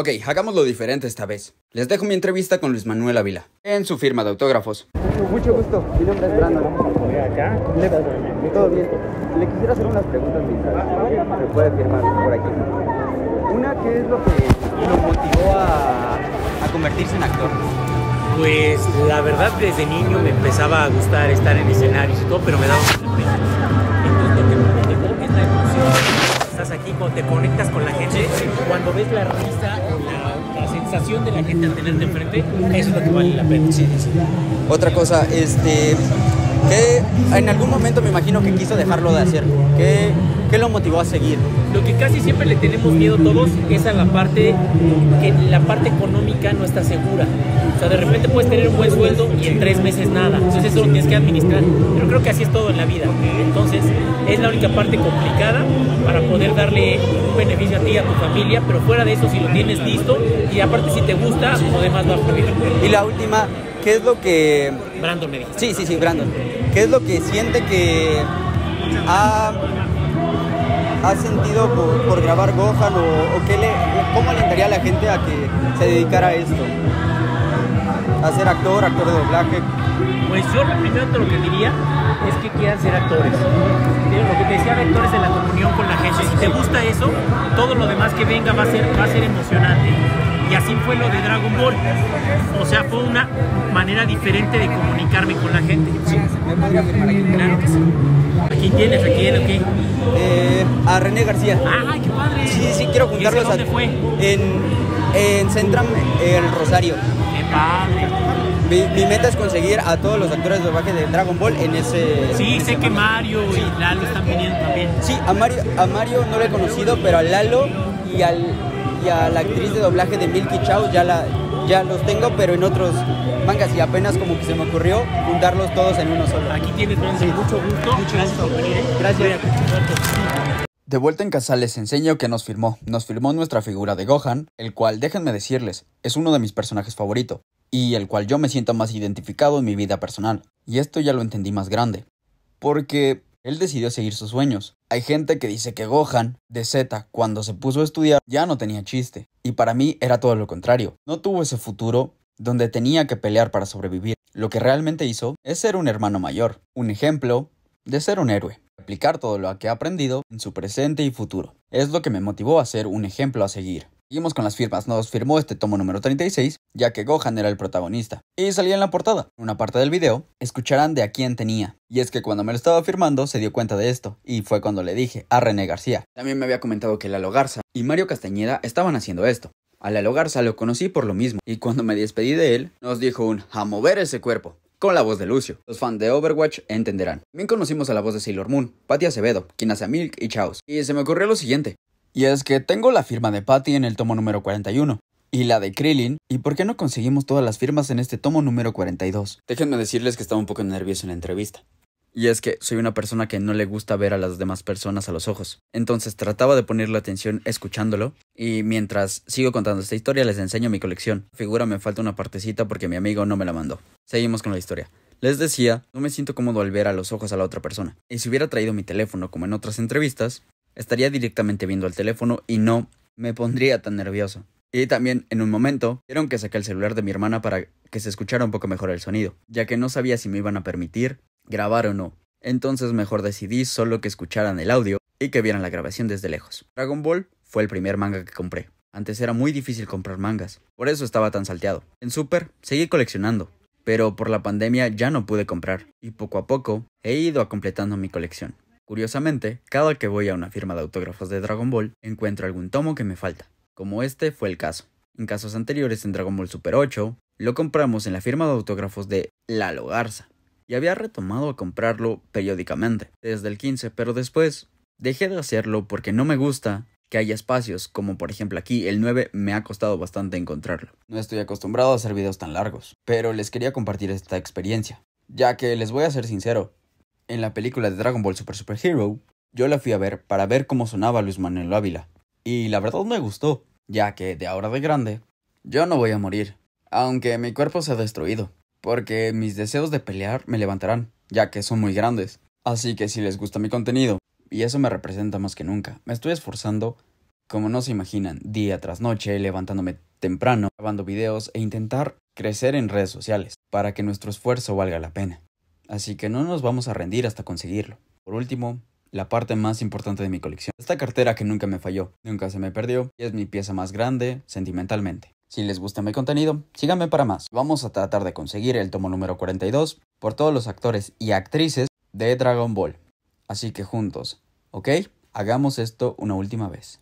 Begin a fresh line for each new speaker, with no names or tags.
Ok, hagámoslo diferente esta vez. Les dejo mi entrevista con Luis Manuel Ávila, en su firma de autógrafos.
Mucho gusto, mi nombre es Brandon.
acá.
Todo bien. Le quisiera hacer unas preguntas mientras me puede firmar por aquí. Una, ¿qué es lo que lo motivó a, a convertirse en actor?
Pues la verdad desde niño me empezaba a gustar estar en escenarios y todo, pero me daba mucha pena. Te conectas con la gente, cuando ves la risa la, la sensación de la gente al tenerte enfrente, eso es lo que vale la pena.
Otra cosa, este, que en algún momento me imagino que quiso dejarlo de hacer. ¿Qué, qué lo motivó a seguir?
Lo que casi siempre le tenemos miedo todos es a la parte que la parte económica no está segura. O sea, de repente puedes tener un buen sueldo y en tres meses nada. Entonces eso lo tienes que administrar. Pero creo que así es todo en la vida. Entonces es la única parte complicada para poder darle un beneficio a ti y a tu familia. Pero fuera de eso, si lo tienes listo y aparte si te gusta, lo demás va a fluir.
Y la última, ¿qué es lo que...
Brandon me dijo.
Sí, sí, sí, Brandon. ¿Qué es lo que siente que ha, ha sentido por, por grabar Gohan o, o qué le, cómo alentaría a la gente a que se dedicara a esto? A ser actor, actor de doblaje.
Pues yo lo primero lo que diría es que quieran ser actores. Lo que te decía de actores de la comunión con la gente. Si te gusta eso, todo lo demás que venga va a ser, va a ser emocionante. Y así fue lo de Dragon Ball. O sea, fue una manera diferente de comunicarme con la gente. Claro que sí. Aquí tienes, aquí en aquí.
Eh, a René García.
¡Ay, qué padre!
Sí, sí, quiero
¿Y ese
juntarlos a...
dónde fue?
En, en Centram, el Rosario.
¡Qué padre!
Mi, mi meta es conseguir a todos los actores de doblaje de Dragon Ball en ese...
Sí,
en
sé
ese
que
momento.
Mario y Lalo están viniendo también.
Sí, a Mario, a Mario no lo he conocido, pero a Lalo y, al, y a la actriz de doblaje de Milky Chow ya, la, ya los tengo, pero en otros mangas. Y apenas como que se me ocurrió juntarlos todos en uno solo.
Aquí tienes, Brandon, mucho gusto. Muchas gracias por venir. ¿eh?
Gracias. De vuelta en casa les enseño que nos firmó. Nos firmó nuestra figura de Gohan, el cual, déjenme decirles, es uno de mis personajes favoritos, y el cual yo me siento más identificado en mi vida personal. Y esto ya lo entendí más grande. Porque él decidió seguir sus sueños. Hay gente que dice que Gohan, de Z, cuando se puso a estudiar, ya no tenía chiste. Y para mí era todo lo contrario. No tuvo ese futuro donde tenía que pelear para sobrevivir. Lo que realmente hizo es ser un hermano mayor. Un ejemplo de ser un héroe. Aplicar todo lo que ha aprendido en su presente y futuro. Es lo que me motivó a ser un ejemplo a seguir. Seguimos con las firmas. Nos firmó este tomo número 36, ya que Gohan era el protagonista. Y salía en la portada. En una parte del video, escucharán de a quién tenía. Y es que cuando me lo estaba firmando, se dio cuenta de esto. Y fue cuando le dije a René García. También me había comentado que Lalo Garza y Mario Castañeda estaban haciendo esto. A Lalo Garza lo conocí por lo mismo. Y cuando me despedí de él, nos dijo un a mover ese cuerpo. Con la voz de Lucio. Los fans de Overwatch entenderán. También conocimos a la voz de Sailor Moon, Patty Acevedo, quien hace a Milk y Chaos. Y se me ocurrió lo siguiente. Y es que tengo la firma de Patty en el tomo número 41. Y la de Krillin. ¿Y por qué no conseguimos todas las firmas en este tomo número 42? Déjenme decirles que estaba un poco nervioso en la entrevista. Y es que soy una persona que no le gusta ver a las demás personas a los ojos. Entonces trataba de ponerle atención escuchándolo. Y mientras sigo contando esta historia les enseño mi colección. Figura me falta una partecita porque mi amigo no me la mandó. Seguimos con la historia. Les decía, no me siento cómodo al ver a los ojos a la otra persona. Y si hubiera traído mi teléfono como en otras entrevistas, estaría directamente viendo el teléfono y no me pondría tan nervioso. Y también, en un momento, vieron que saqué el celular de mi hermana para que se escuchara un poco mejor el sonido, ya que no sabía si me iban a permitir grabar o no. Entonces mejor decidí solo que escucharan el audio y que vieran la grabación desde lejos. Dragon Ball fue el primer manga que compré. Antes era muy difícil comprar mangas, por eso estaba tan salteado. En Super seguí coleccionando, pero por la pandemia ya no pude comprar, y poco a poco he ido completando mi colección. Curiosamente, cada que voy a una firma de autógrafos de Dragon Ball, encuentro algún tomo que me falta, como este fue el caso. En casos anteriores en Dragon Ball Super 8, lo compramos en la firma de autógrafos de Lalo Garza, y había retomado a comprarlo periódicamente, desde el 15, pero después dejé de hacerlo porque no me gusta que haya espacios, como por ejemplo aquí el 9 me ha costado bastante encontrarlo. No estoy acostumbrado a hacer videos tan largos, pero les quería compartir esta experiencia, ya que les voy a ser sincero, en la película de Dragon Ball Super Super Hero, yo la fui a ver para ver cómo sonaba Luis Manuel Ávila, y la verdad me gustó, ya que de ahora de grande, yo no voy a morir, aunque mi cuerpo se ha destruido, porque mis deseos de pelear me levantarán, ya que son muy grandes. Así que si les gusta mi contenido, y eso me representa más que nunca, me estoy esforzando Como no se imaginan, día tras noche, levantándome temprano, grabando videos e intentar crecer en redes sociales, para que nuestro esfuerzo valga la pena. Así que no nos vamos a rendir hasta conseguirlo. Por último, la parte más importante de mi colección. Esta cartera que nunca me falló, nunca se me perdió y es mi pieza más grande sentimentalmente. Si les gusta mi contenido, síganme para más. Vamos a tratar de conseguir el tomo número 42 por todos los actores y actrices de Dragon Ball. Así que juntos, ¿ok? Hagamos esto una última vez.